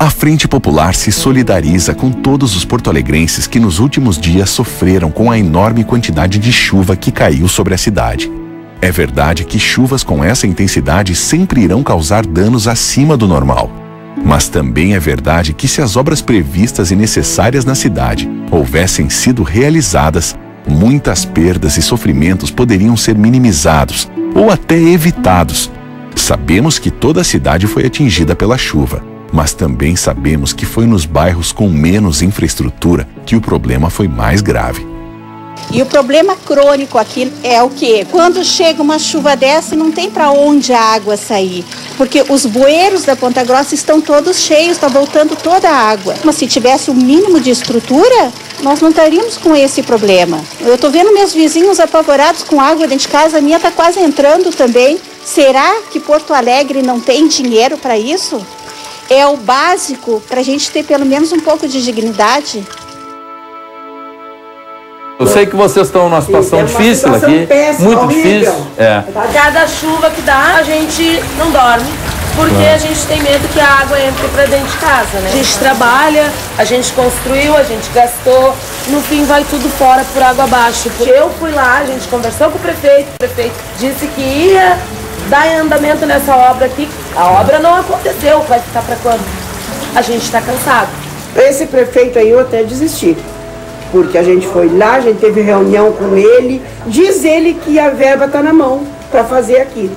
A Frente Popular se solidariza com todos os porto-alegrenses que nos últimos dias sofreram com a enorme quantidade de chuva que caiu sobre a cidade. É verdade que chuvas com essa intensidade sempre irão causar danos acima do normal. Mas também é verdade que se as obras previstas e necessárias na cidade houvessem sido realizadas, muitas perdas e sofrimentos poderiam ser minimizados ou até evitados. Sabemos que toda a cidade foi atingida pela chuva, mas também sabemos que foi nos bairros com menos infraestrutura que o problema foi mais grave. E o problema crônico aqui é o que? Quando chega uma chuva dessa, não tem para onde a água sair, porque os bueiros da Ponta Grossa estão todos cheios, está voltando toda a água. Mas se tivesse o um mínimo de estrutura, nós não estaríamos com esse problema. Eu estou vendo meus vizinhos apavorados com água dentro de casa, a minha está quase entrando também. Será que Porto Alegre não tem dinheiro para isso? É o básico para a gente ter pelo menos um pouco de dignidade. Eu sei que vocês estão numa situação Sim, difícil situação aqui, péssima, muito horrível. difícil. É. Cada chuva que dá, a gente não dorme, porque a gente tem medo que a água entre para dentro de casa, né? A gente trabalha, a gente construiu, a gente gastou, no fim vai tudo fora por água abaixo. Eu fui lá, a gente conversou com o prefeito, o prefeito disse que ia dar andamento nessa obra aqui. A obra não aconteceu, vai ficar para quando? A gente está cansado. Esse prefeito aí eu até desisti porque a gente foi lá, a gente teve reunião com ele, diz ele que a verba está na mão para fazer aquilo.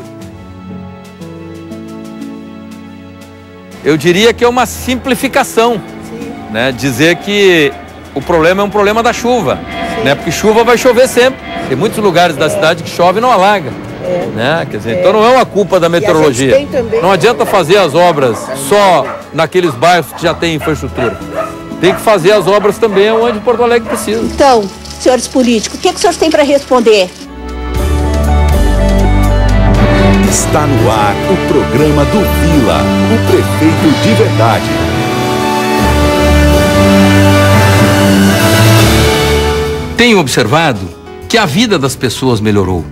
Eu diria que é uma simplificação, Sim. né? Dizer que o problema é um problema da chuva, Sim. né? Porque chuva vai chover sempre. Tem muitos lugares é. da cidade que chove e não alaga. É. Né? Quer dizer, é. Então não é uma culpa da meteorologia. Não adianta fazer as obras só naqueles bairros que já têm infraestrutura tem que fazer as obras também onde Porto Alegre precisa. Então, senhores políticos, o que, que os senhores têm para responder? Está no ar o programa do Vila, o prefeito de verdade. Tenho observado que a vida das pessoas melhorou.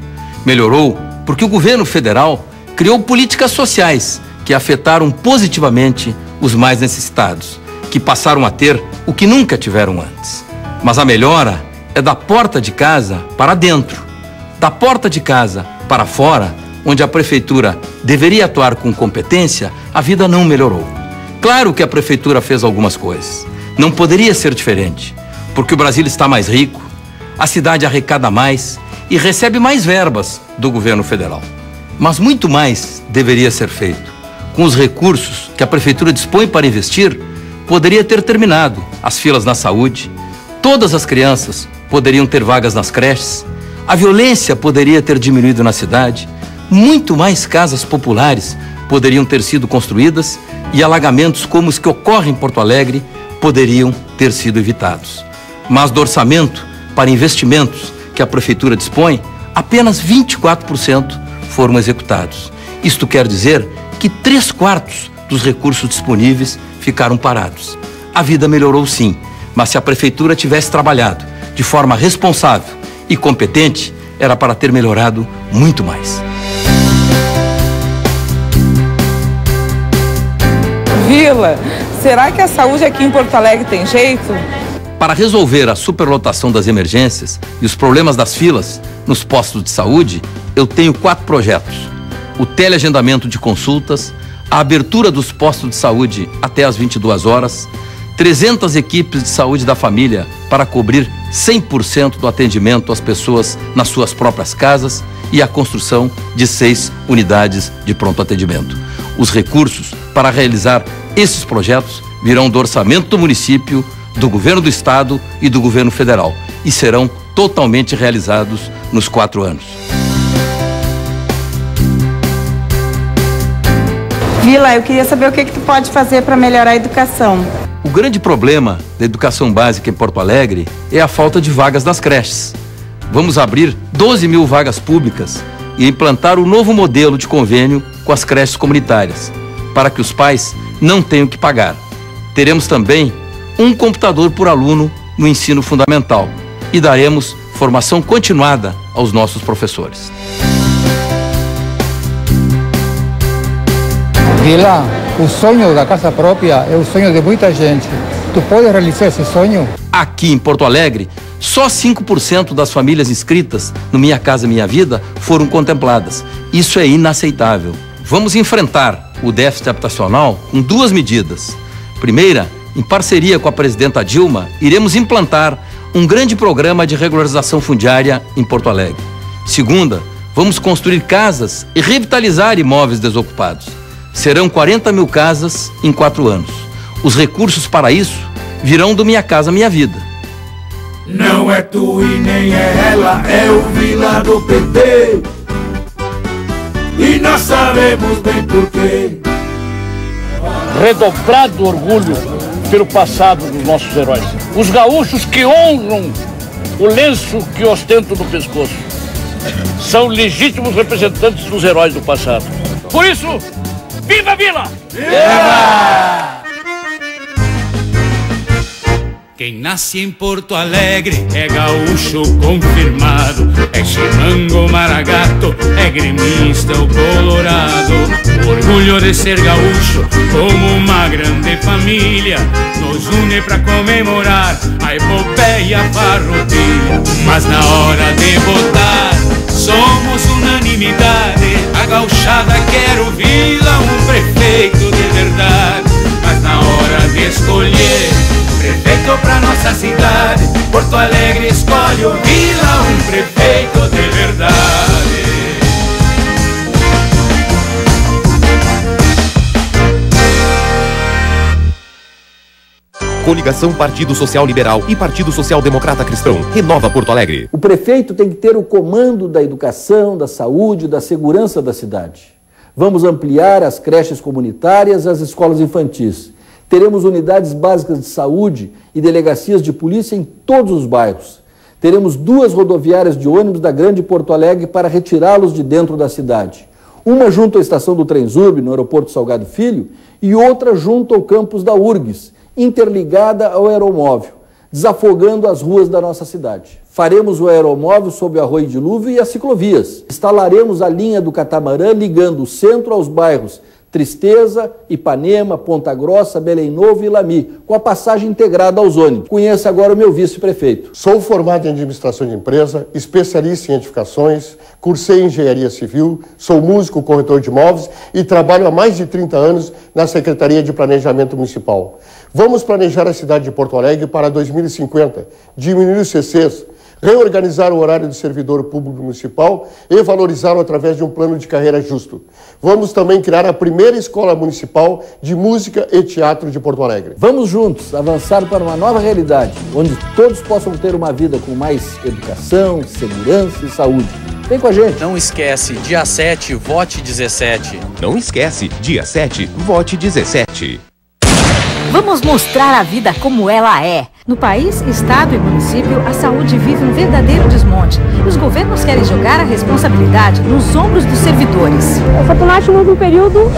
Melhorou porque o governo federal criou políticas sociais que afetaram positivamente os mais necessitados que passaram a ter o que nunca tiveram antes. Mas a melhora é da porta de casa para dentro, da porta de casa para fora, onde a prefeitura deveria atuar com competência, a vida não melhorou. Claro que a prefeitura fez algumas coisas. Não poderia ser diferente, porque o Brasil está mais rico, a cidade arrecada mais e recebe mais verbas do governo federal. Mas muito mais deveria ser feito. Com os recursos que a prefeitura dispõe para investir, poderia ter terminado as filas na saúde, todas as crianças poderiam ter vagas nas creches, a violência poderia ter diminuído na cidade, muito mais casas populares poderiam ter sido construídas e alagamentos como os que ocorrem em Porto Alegre poderiam ter sido evitados. Mas do orçamento para investimentos que a prefeitura dispõe, apenas 24% foram executados. Isto quer dizer que três quartos dos recursos disponíveis ficaram parados. A vida melhorou sim, mas se a prefeitura tivesse trabalhado de forma responsável e competente, era para ter melhorado muito mais. Vila, será que a saúde aqui em Porto Alegre tem jeito? Para resolver a superlotação das emergências e os problemas das filas nos postos de saúde, eu tenho quatro projetos: o teleagendamento de consultas, a abertura dos postos de saúde até às 22 horas, 300 equipes de saúde da família para cobrir 100% do atendimento às pessoas nas suas próprias casas e a construção de seis unidades de pronto atendimento. Os recursos para realizar esses projetos virão do orçamento do município, do governo do estado e do governo federal e serão totalmente realizados nos quatro anos. Vila, eu queria saber o que, que tu pode fazer para melhorar a educação. O grande problema da educação básica em Porto Alegre é a falta de vagas nas creches. Vamos abrir 12 mil vagas públicas e implantar o um novo modelo de convênio com as creches comunitárias, para que os pais não tenham que pagar. Teremos também um computador por aluno no ensino fundamental e daremos formação continuada aos nossos professores. Vila, O sonho da casa própria é o sonho de muita gente. Tu pode realizar esse sonho? Aqui em Porto Alegre, só 5% das famílias inscritas no Minha Casa Minha Vida foram contempladas. Isso é inaceitável. Vamos enfrentar o déficit habitacional com duas medidas. Primeira, em parceria com a presidenta Dilma, iremos implantar um grande programa de regularização fundiária em Porto Alegre. Segunda, vamos construir casas e revitalizar imóveis desocupados. Serão 40 mil casas em quatro anos. Os recursos para isso virão do Minha Casa Minha Vida. Não é tu e nem é ela, é o Vila do PT. E nós sabemos bem porquê. Redobrado orgulho pelo passado dos nossos heróis. Os gaúchos que honram o lenço que ostentam no pescoço são legítimos representantes dos heróis do passado. Por isso, viva a Vila! Viva! Quem nasce em Porto Alegre é gaúcho confirmado, é chimango maragato, é gremista ou colorado. O orgulho de ser gaúcho, como uma grande família, nos une pra comemorar a epopeia farroupilha. Mas na hora de votar, somos unanimidade. A gauchada quer o Vila, um prefeito de verdade. Mas na hora de escolher Coligação Partido Social Liberal e Partido Social Democrata Cristão. Renova Porto Alegre. O prefeito tem que ter o comando da educação, da saúde, da segurança da cidade. Vamos ampliar as creches comunitárias, as escolas infantis. Teremos unidades básicas de saúde e delegacias de polícia em todos os bairros. Teremos duas rodoviárias de ônibus da Grande Porto Alegre para retirá-los de dentro da cidade. Uma junto à estação do Trenzurbe, no aeroporto Salgado Filho, e outra junto ao campus da URGS, interligada ao aeromóvel, desafogando as ruas da nossa cidade. Faremos o aeromóvel sob o arroio dilúvio e as ciclovias. Instalaremos a linha do catamarã ligando o centro aos bairros Tristeza, Ipanema, Ponta Grossa, Belém Novo e Lami, com a passagem integrada aos ônibus. Conheça agora o meu vice-prefeito. Sou formado em administração de empresa, especialista em edificações, cursei engenharia civil, sou músico corretor de imóveis e trabalho há mais de 30 anos na Secretaria de Planejamento Municipal. Vamos planejar a cidade de Porto Alegre para 2050, diminuir os CCs, reorganizar o horário do servidor público municipal e valorizá-lo através de um plano de carreira justo. Vamos também criar a primeira escola municipal de música e teatro de Porto Alegre. Vamos juntos avançar para uma nova realidade, onde todos possam ter uma vida com mais educação, segurança e saúde. Vem com a gente. Não esquece, dia 7, vote 17. Não esquece, dia 7, vote 17. Vamos mostrar a vida como ela é. No país, estado e município, a saúde vive um verdadeiro desmonte. E os governos querem jogar a responsabilidade nos ombros dos servidores. O Fortunati, no último período, uh,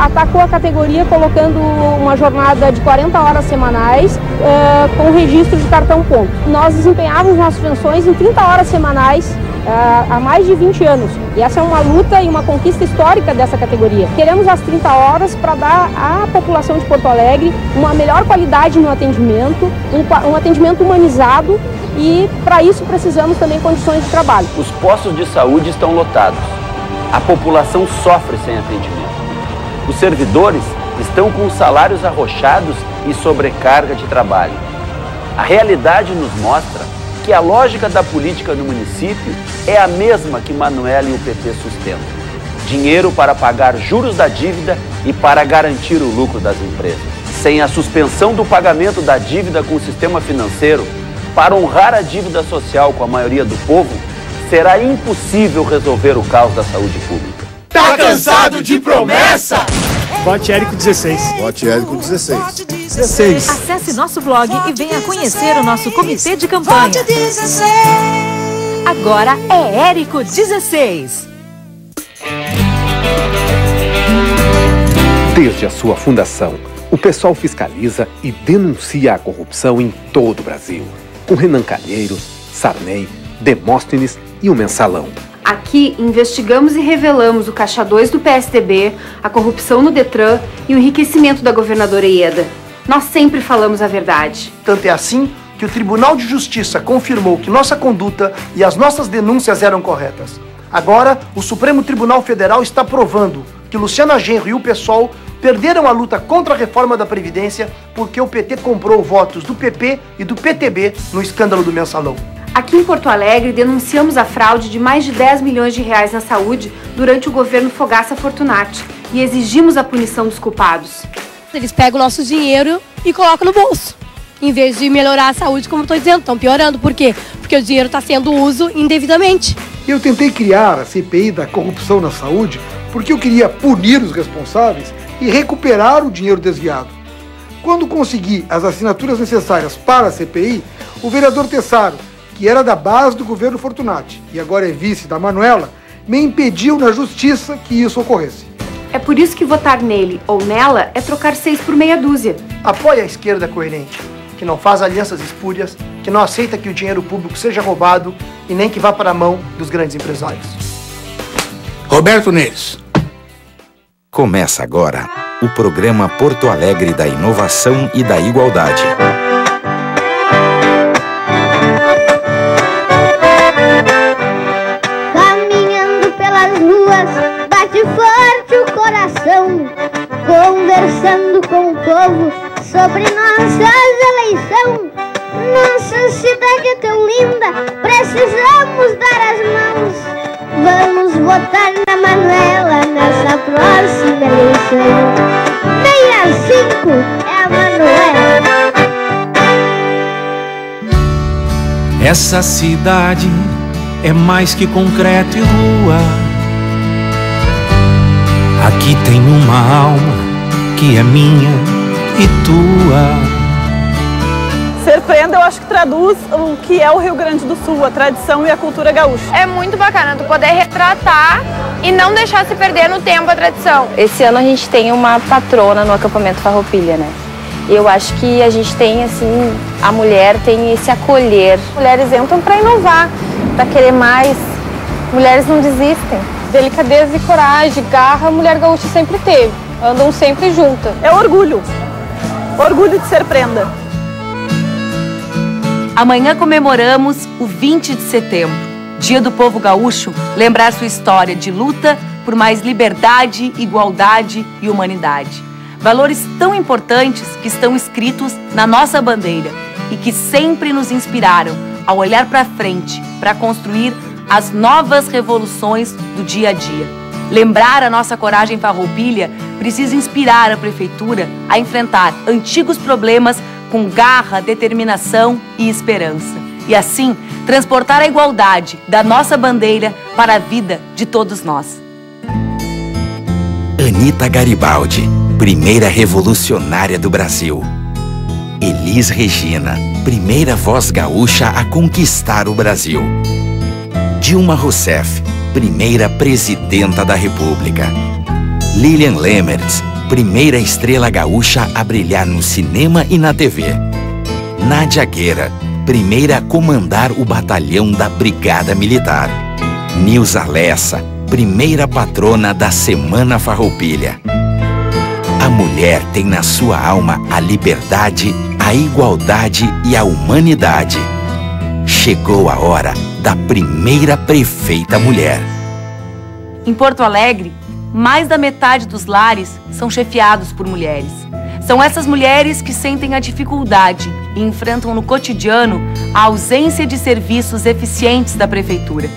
atacou a categoria colocando uma jornada de 40 horas semanais uh, com registro de cartão ponto. Nós desempenhávamos nossas funções em 30 horas semanais há mais de 20 anos. E essa é uma luta e uma conquista histórica dessa categoria. Queremos as 30 horas para dar à população de Porto Alegre uma melhor qualidade no atendimento, um atendimento humanizado e para isso precisamos também condições de trabalho. Os postos de saúde estão lotados. A população sofre sem atendimento. Os servidores estão com salários arrochados e sobrecarga de trabalho. A realidade nos mostra que a lógica da política no município é a mesma que Manuela e o PT sustentam. Dinheiro para pagar juros da dívida e para garantir o lucro das empresas. Sem a suspensão do pagamento da dívida com o sistema financeiro, para honrar a dívida social com a maioria do povo, será impossível resolver o caos da saúde pública. Tá cansado de promessa? Vote Érico 16. Vote Érico 16. 16. Acesse nosso blog e venha conhecer o nosso comitê de campanha. Vote 16. Agora é Érico 16. Desde a sua fundação, o pessoal fiscaliza e denuncia a corrupção em todo o Brasil. Com Renan Calheiros, Sarney, Demóstenes e o Mensalão. Aqui investigamos e revelamos o Caixa 2 do PSDB, a corrupção no Detran e o enriquecimento da governadora Ieda. Nós sempre falamos a verdade. Tanto é assim que o Tribunal de Justiça confirmou que nossa conduta e as nossas denúncias eram corretas. Agora, o Supremo Tribunal Federal está provando que Luciana Genro e o PSOL perderam a luta contra a reforma da Previdência porque o PT comprou votos do PP e do PTB no escândalo do mensalão. Aqui em Porto Alegre, denunciamos a fraude de mais de 10 milhões de reais na saúde durante o governo Fogaça Fortunati e exigimos a punição dos culpados. Eles pegam o nosso dinheiro e colocam no bolso. Em vez de melhorar a saúde, como estou dizendo, estão piorando. Por quê? Porque o dinheiro está sendo uso indevidamente. Eu tentei criar a CPI da corrupção na saúde porque eu queria punir os responsáveis e recuperar o dinheiro desviado. Quando consegui as assinaturas necessárias para a CPI, o vereador Tessaro que era da base do governo Fortunati e agora é vice da Manuela, me impediu na justiça que isso ocorresse. É por isso que votar nele ou nela é trocar seis por meia dúzia. Apoie a esquerda coerente, que não faz alianças espúrias, que não aceita que o dinheiro público seja roubado e nem que vá para a mão dos grandes empresários. Roberto Neves. Começa agora o programa Porto Alegre da Inovação e da Igualdade. Sobre nossas eleições. Nossa cidade é tão linda, precisamos dar as mãos. Vamos votar na Manuela nessa próxima eleição. 65 é a Manuela. Essa cidade é mais que concreto e rua Aqui tem uma alma que é minha e tua. Ser prenda eu acho que traduz o que é o Rio Grande do Sul, a tradição e a cultura gaúcha. É muito bacana tu poder retratar e não deixar se perder no tempo a tradição. Esse ano a gente tem uma patrona no acampamento Farroupilha, né? Eu acho que a gente tem assim, a mulher tem esse acolher. Mulheres entram para inovar, para querer mais. Mulheres não desistem delicadeza e coragem, garra, a mulher gaúcha sempre teve. Andam sempre juntas. É orgulho. Orgulho de ser prenda. Amanhã comemoramos o 20 de setembro, Dia do Povo Gaúcho, lembrar sua história de luta por mais liberdade, igualdade e humanidade. Valores tão importantes que estão escritos na nossa bandeira e que sempre nos inspiraram a olhar para frente para construir as novas revoluções do dia a dia. Lembrar a nossa coragem farroupilha precisa inspirar a prefeitura a enfrentar antigos problemas com garra, determinação e esperança. E assim, transportar a igualdade da nossa bandeira para a vida de todos nós. Anita Garibaldi, primeira revolucionária do Brasil. Elis Regina, primeira voz gaúcha a conquistar o Brasil. Dilma Rousseff, primeira presidenta da República. Lilian Lemertz, primeira estrela gaúcha a brilhar no cinema e na TV. Nádia Guerra, primeira a comandar o batalhão da Brigada Militar. Nilza Lessa, primeira patrona da Semana Farroupilha. A mulher tem na sua alma a liberdade, a igualdade e a humanidade. Chegou a hora da primeira prefeita mulher. Em Porto Alegre, mais da metade dos lares são chefiados por mulheres. São essas mulheres que sentem a dificuldade e enfrentam no cotidiano a ausência de serviços eficientes da prefeitura.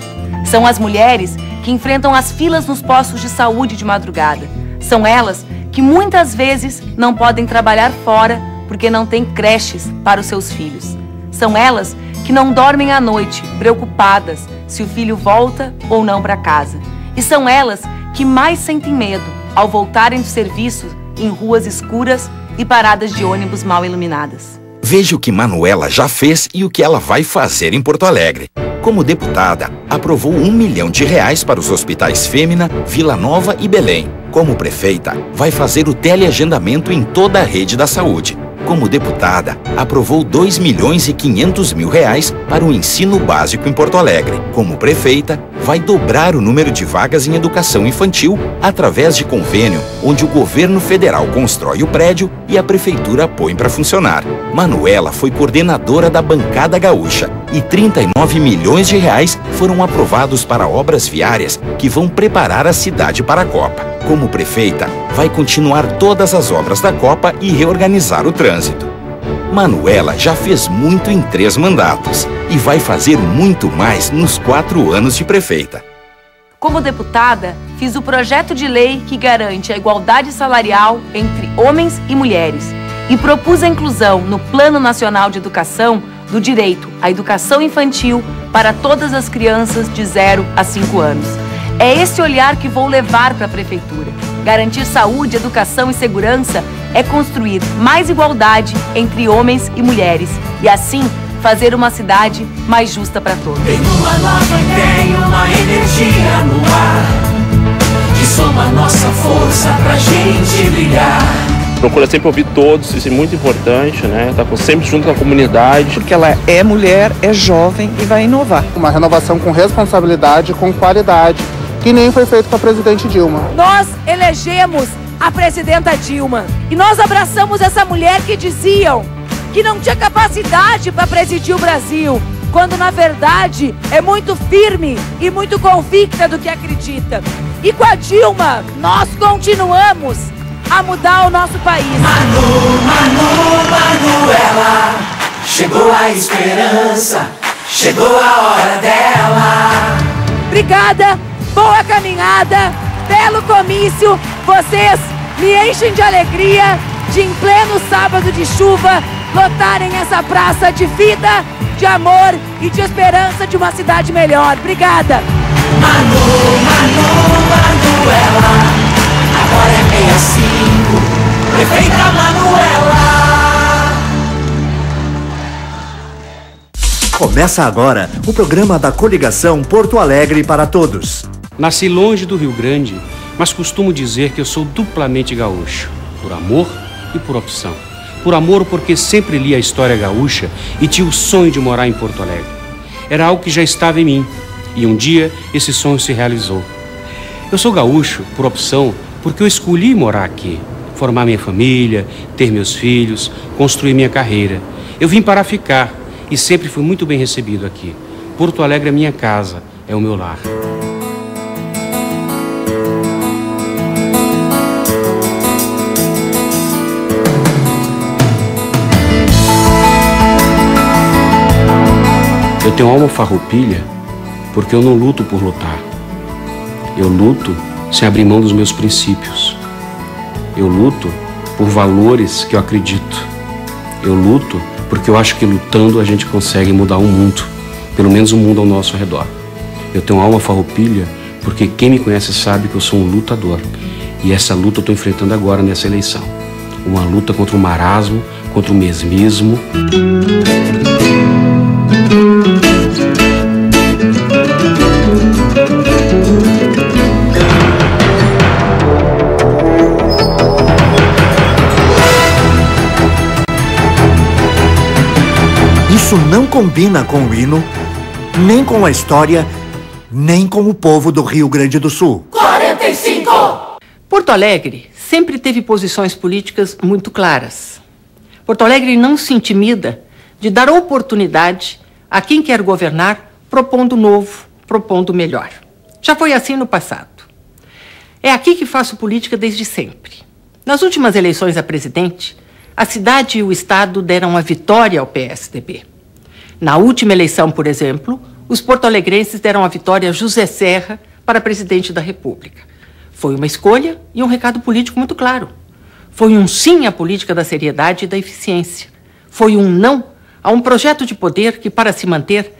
São as mulheres que enfrentam as filas nos postos de saúde de madrugada. São elas que muitas vezes não podem trabalhar fora porque não têm creches para os seus filhos. São elas que não dormem à noite, preocupadas se o filho volta ou não para casa. E são elas que mais sentem medo ao voltarem do serviço em ruas escuras e paradas de ônibus mal iluminadas. Veja o que Manuela já fez e o que ela vai fazer em Porto Alegre. Como deputada, aprovou um milhão de reais para os hospitais Fêmea, Vila Nova e Belém. Como prefeita, vai fazer o teleagendamento em toda a rede da saúde como deputada, aprovou 2 milhões e 500 mil reais para o ensino básico em Porto Alegre. Como prefeita, vai dobrar o número de vagas em educação infantil através de convênio, onde o governo federal constrói o prédio e a prefeitura põe para funcionar. Manuela foi coordenadora da bancada gaúcha e 39 milhões de reais foram aprovados para obras viárias que vão preparar a cidade para a Copa. Como prefeita, vai continuar todas as obras da Copa e reorganizar o trânsito. Manuela já fez muito em três mandatos e vai fazer muito mais nos quatro anos de prefeita. Como deputada, fiz o projeto de lei que garante a igualdade salarial entre homens e mulheres e propus a inclusão no Plano Nacional de Educação do direito à educação infantil para todas as crianças de 0 a 5 anos. É esse olhar que vou levar para a Prefeitura. Garantir saúde, educação e segurança é construir mais igualdade entre homens e mulheres e, assim, fazer uma cidade mais justa para todos. Tem uma nova ideia, uma energia no ar Que soma nossa força pra gente brilhar Procura sempre ouvir todos, isso é muito importante, né? Tá sempre junto com a comunidade. Porque ela é mulher, é jovem e vai inovar. Uma renovação com responsabilidade, com qualidade, que nem foi feito com a presidente Dilma. Nós elegemos a presidenta Dilma e nós abraçamos essa mulher que diziam que não tinha capacidade para presidir o Brasil, quando na verdade é muito firme e muito convicta do que acredita. E com a Dilma, nós continuamos a mudar o nosso país. Manu, Manu, Manuela, chegou a esperança, chegou a hora dela. Obrigada, boa caminhada, belo comício. Vocês me enchem de alegria de em pleno sábado de chuva lotarem essa praça de vida, de amor e de esperança de uma cidade melhor. Obrigada. Manu, Manu, Manuela. Agora é 65, prefeita Manuela. Começa agora o programa da coligação Porto Alegre para Todos. Nasci longe do Rio Grande, mas costumo dizer que eu sou duplamente gaúcho, por amor e por opção. Por amor, porque sempre li a história gaúcha e tinha o sonho de morar em Porto Alegre. Era algo que já estava em mim, e um dia esse sonho se realizou. Eu sou gaúcho por opção, porque eu escolhi morar aqui, formar minha família, ter meus filhos, construir minha carreira. Eu vim para ficar e sempre fui muito bem recebido aqui. Porto Alegre é minha casa, é o meu lar. Eu tenho alma farroupilha porque eu não luto por lutar. Eu luto sem abrir mão dos meus princípios. Eu luto por valores que eu acredito. Eu luto porque eu acho que lutando a gente consegue mudar o mundo, pelo menos o mundo ao nosso redor. Eu tenho alma farroupilha porque quem me conhece sabe que eu sou um lutador. E essa luta eu estou enfrentando agora nessa eleição. Uma luta contra o marasmo, contra o mesmismo. Combina com o hino, nem com a história, nem com o povo do Rio Grande do Sul. 45! Porto Alegre sempre teve posições políticas muito claras. Porto Alegre não se intimida de dar oportunidade a quem quer governar propondo novo, propondo melhor. Já foi assim no passado. É aqui que faço política desde sempre. Nas últimas eleições a presidente, a cidade e o estado deram a vitória ao PSDB. Na última eleição, por exemplo, os porto-alegrenses deram a vitória a José Serra para presidente da República. Foi uma escolha e um recado político muito claro. Foi um sim à política da seriedade e da eficiência. Foi um não a um projeto de poder que, para se manter,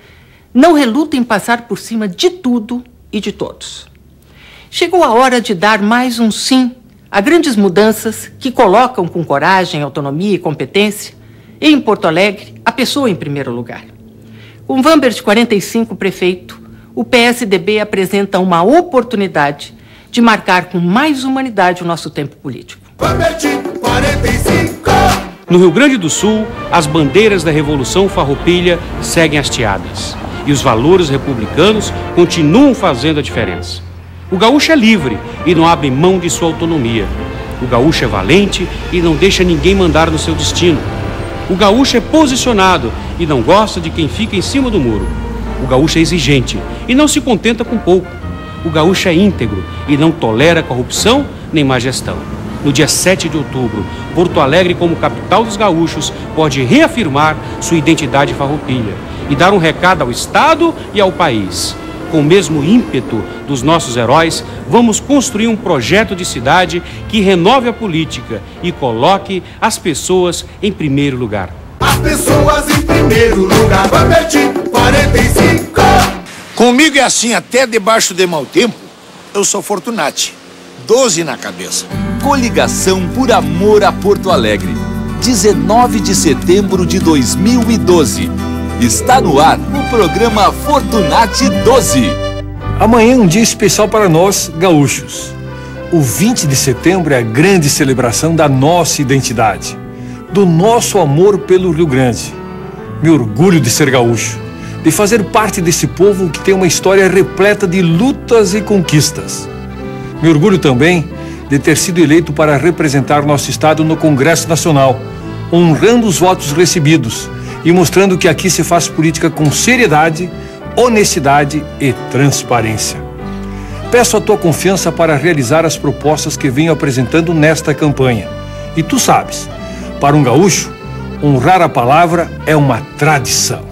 não reluta em passar por cima de tudo e de todos. Chegou a hora de dar mais um sim a grandes mudanças que colocam com coragem, autonomia e competência, em Porto Alegre, a pessoa em primeiro lugar. Com Vambert 45 prefeito, o PSDB apresenta uma oportunidade de marcar com mais humanidade o nosso tempo político. Vambert 45, No Rio Grande do Sul, as bandeiras da Revolução Farroupilha seguem hasteadas e os valores republicanos continuam fazendo a diferença. O gaúcho é livre e não abre mão de sua autonomia. O gaúcho é valente e não deixa ninguém mandar no seu destino. O gaúcho é posicionado e não gosta de quem fica em cima do muro. O gaúcho é exigente e não se contenta com pouco. O gaúcho é íntegro e não tolera corrupção nem má gestão. No dia 7 de outubro, Porto Alegre, como capital dos gaúchos, pode reafirmar sua identidade farroupilha e dar um recado ao Estado e ao país. Com o mesmo ímpeto dos nossos heróis, vamos construir um projeto de cidade que renove a política e coloque as pessoas em primeiro lugar. As pessoas em primeiro lugar. Bambete 45. Comigo é assim até debaixo de mau tempo. Eu sou Fortunati. 12 na cabeça. Coligação por Amor a Porto Alegre. 19 de setembro de 2012. Está no ar programa Fortunati 12. Amanhã é um dia especial para nós, gaúchos. O 20 de setembro é a grande celebração da nossa identidade, do nosso amor pelo Rio Grande. Me orgulho de ser gaúcho, de fazer parte desse povo que tem uma história repleta de lutas e conquistas. Me orgulho também de ter sido eleito para representar nosso estado no Congresso Nacional, honrando os votos recebidos e mostrando que aqui se faz política com seriedade, honestidade e transparência. Peço a tua confiança para realizar as propostas que venho apresentando nesta campanha. E tu sabes, para um gaúcho, honrar a palavra é uma tradição.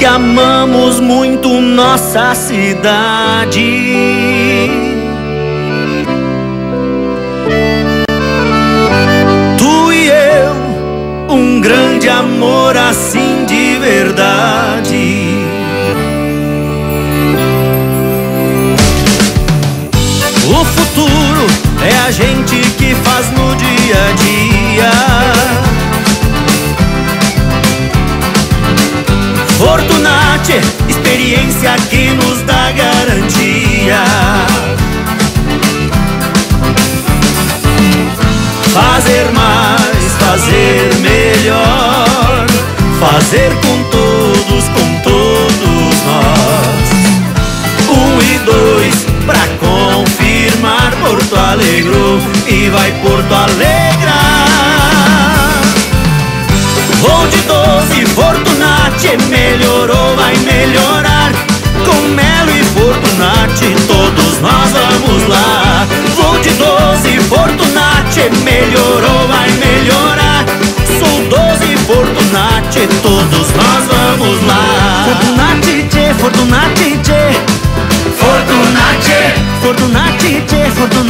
Que amamos muito nossa cidade. Tu e eu, um grande amor assim de verdade. O futuro é a gente que faz no dia a dia. Experiência que nos dá garantia. Fazer mais, fazer melhor, fazer com todos, com todos nós. Um e dois pra confirmar Porto Alegre e vai Porto Alegrar. Fortunati melhorou, vai melhorar. Com Melo e Fortunati, todos nós vamos lá. Vou de doze, Fortunati melhorou, vai melhorar. Sou doze, Fortunati, todos nós vamos lá. Fortunati, tchê, Fortunati, tchê. Fortunati, Fortunati, tchê, Fortunati,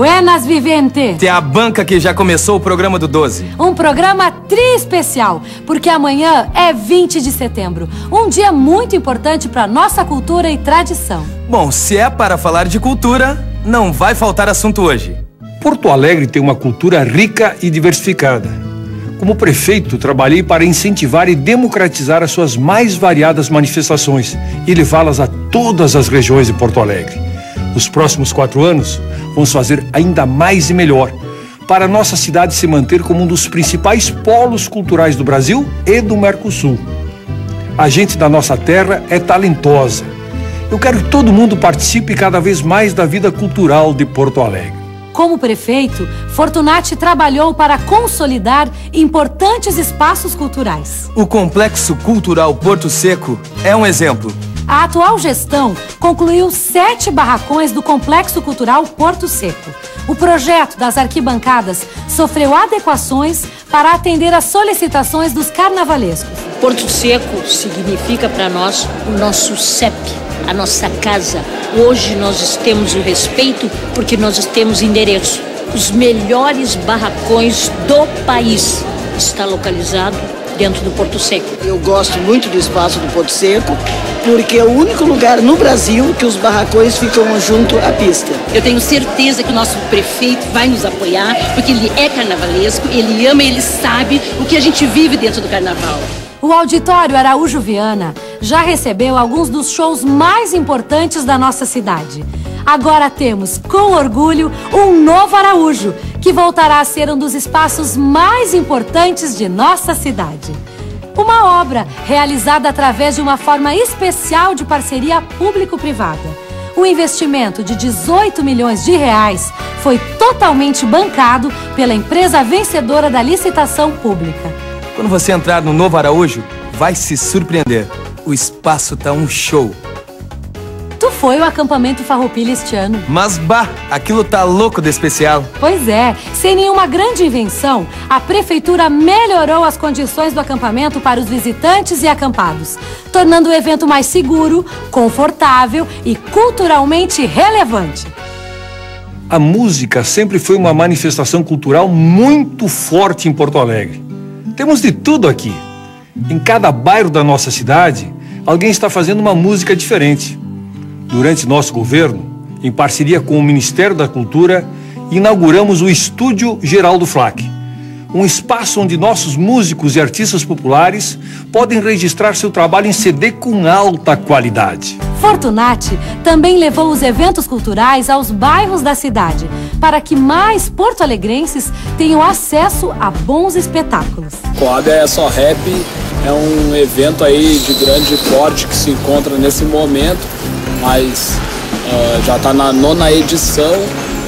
Buenas Vivente! Tem a banca que já começou o programa do 12. Um programa tri especial, porque amanhã é 20 de setembro, um dia muito importante para nossa cultura e tradição. Bom, se é para falar de cultura, não vai faltar assunto hoje. Porto Alegre tem uma cultura rica e diversificada. Como prefeito, trabalhei para incentivar e democratizar as suas mais variadas manifestações e levá-las a todas as regiões de Porto Alegre. Nos próximos quatro anos, vamos fazer ainda mais e melhor para a nossa cidade se manter como um dos principais polos culturais do Brasil e do Mercosul. A gente da nossa terra é talentosa. Eu quero que todo mundo participe cada vez mais da vida cultural de Porto Alegre. Como prefeito, Fortunati trabalhou para consolidar importantes espaços culturais. O Complexo Cultural Porto Seco é um exemplo. A atual gestão concluiu sete barracões do Complexo Cultural Porto Seco. O projeto das arquibancadas sofreu adequações para atender às solicitações dos carnavalescos. Porto Seco significa para nós o nosso CEP, a nossa casa. Hoje nós temos o respeito porque nós temos endereço. Os melhores barracões do país está localizado dentro do Porto Seco. Eu gosto muito do espaço do Porto Seco, porque é o único lugar no Brasil que os barracões ficam junto à pista. Eu tenho certeza que o nosso prefeito vai nos apoiar, porque ele é carnavalesco, ele ama, ele sabe o que a gente vive dentro do carnaval. O Auditório Araújo Viana já recebeu alguns dos shows mais importantes da nossa cidade. Agora temos, com orgulho, um novo Araújo, que voltará a ser um dos espaços mais importantes de nossa cidade. Uma obra realizada através de uma forma especial de parceria público-privada. O investimento de 18 milhões de reais foi totalmente bancado pela empresa vencedora da licitação pública. Quando você entrar no novo Araújo, vai se surpreender. O espaço tá um show. Foi o acampamento Farroupilha este ano. Mas bah, aquilo tá louco de especial. Pois é, sem nenhuma grande invenção, a prefeitura melhorou as condições do acampamento para os visitantes e acampados, tornando o evento mais seguro, confortável e culturalmente relevante. A música sempre foi uma manifestação cultural muito forte em Porto Alegre. Temos de tudo aqui. Em cada bairro da nossa cidade, alguém está fazendo uma música diferente. Durante nosso governo, em parceria com o Ministério da Cultura, inauguramos o Estúdio Geraldo Flack, um espaço onde nossos músicos e artistas populares podem registrar seu trabalho em CD com alta qualidade. Fortunati também levou os eventos culturais aos bairros da cidade, para que mais porto-alegrenses tenham acesso a bons espetáculos. Coab é só rap, é um evento aí de grande porte que se encontra nesse momento, mas uh, já está na nona edição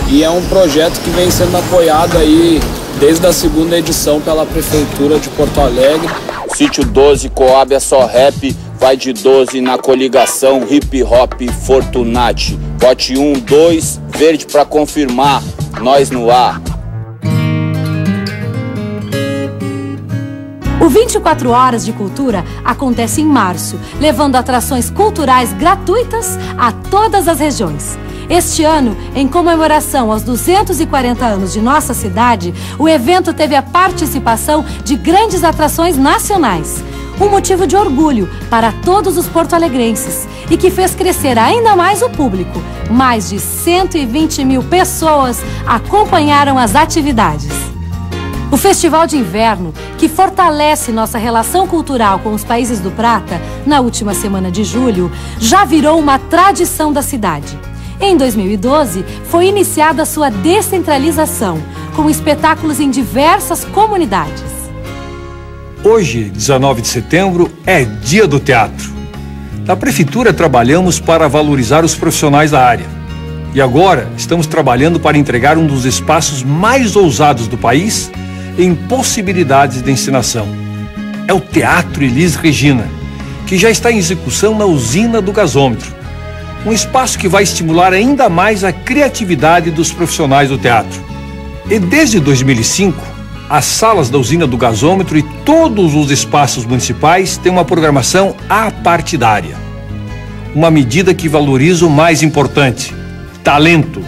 e é um projeto que vem sendo apoiado aí desde a segunda edição pela Prefeitura de Porto Alegre. Sítio 12 Coab é só rap, vai de 12 na coligação Hip Hop Fortunati. Bote 1, 2, verde para confirmar, nós no ar. O 24 Horas de Cultura acontece em março, levando atrações culturais gratuitas a todas as regiões. Este ano, em comemoração aos 240 anos de nossa cidade, o evento teve a participação de grandes atrações nacionais. Um motivo de orgulho para todos os porto-alegrenses e que fez crescer ainda mais o público. Mais de 120 mil pessoas acompanharam as atividades. O Festival de Inverno, que fortalece nossa relação cultural com os países do Prata, na última semana de julho, já virou uma tradição da cidade. Em 2012, foi iniciada sua descentralização, com espetáculos em diversas comunidades. Hoje, 19 de setembro, é Dia do Teatro. Na Prefeitura trabalhamos para valorizar os profissionais da área. E agora estamos trabalhando para entregar um dos espaços mais ousados do país em possibilidades de ensinação. É o Teatro Elis Regina, que já está em execução na usina do gasômetro. Um espaço que vai estimular ainda mais a criatividade dos profissionais do teatro. E desde 2005, as salas da usina do gasômetro e todos os espaços municipais têm uma programação apartidária. Uma medida que valoriza o mais importante: talento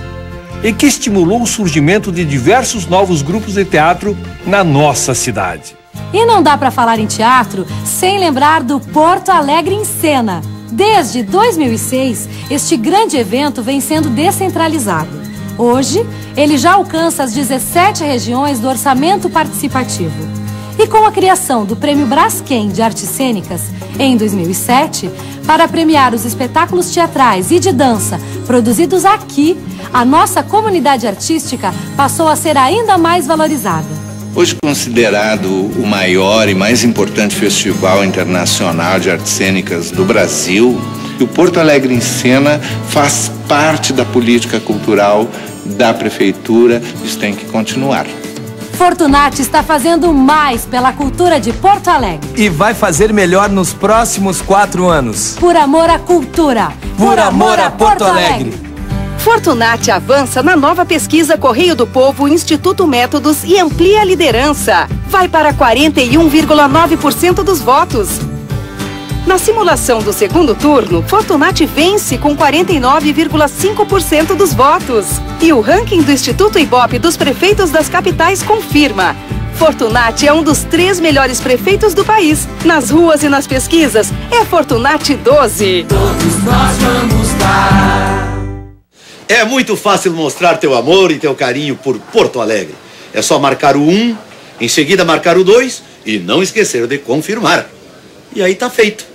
e que estimulou o surgimento de diversos novos grupos de teatro na nossa cidade. E não dá para falar em teatro sem lembrar do Porto Alegre em Cena. Desde 2006, este grande evento vem sendo descentralizado. Hoje, ele já alcança as 17 regiões do orçamento participativo. E com a criação do Prêmio Braskem de Artes Cênicas, em 2007, para premiar os espetáculos teatrais e de dança produzidos aqui, a nossa comunidade artística passou a ser ainda mais valorizada. Hoje considerado o maior e mais importante festival internacional de artes cênicas do Brasil, o Porto Alegre em Cena faz parte da política cultural da prefeitura. Isso tem que continuar. Fortunati está fazendo mais pela cultura de Porto Alegre. E vai fazer melhor nos próximos quatro anos. Por amor à cultura. Por, Por amor a Porto, Porto Alegre. Alegre. Fortunati avança na nova pesquisa Correio do Povo Instituto Métodos e amplia a liderança. Vai para 41,9% dos votos. Na simulação do segundo turno, Fortunati vence com 49,5% dos votos. E o ranking do Instituto Ibope dos prefeitos das capitais confirma. Fortunati é um dos três melhores prefeitos do país. Nas ruas e nas pesquisas, é Fortunati 12. Todos nós vamos dar. É muito fácil mostrar teu amor e teu carinho por Porto Alegre. É só marcar o 1, em seguida marcar o 2 e não esquecer de confirmar. E aí tá feito.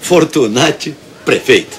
Fortunati, prefeito.